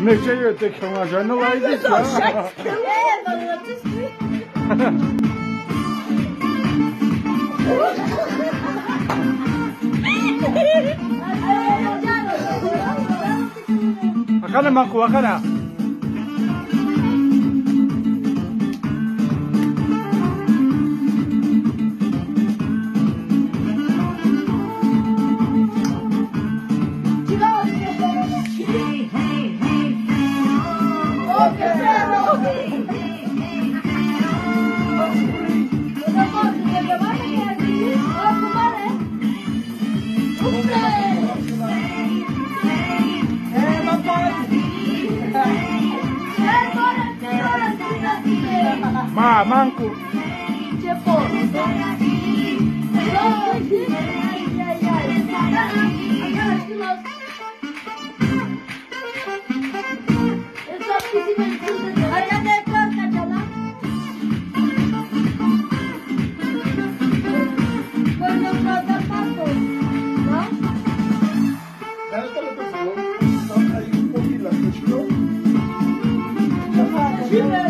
Make sure you're thick from us. I know I did. Bakana manku, bakana. Ma, manco. Yeah.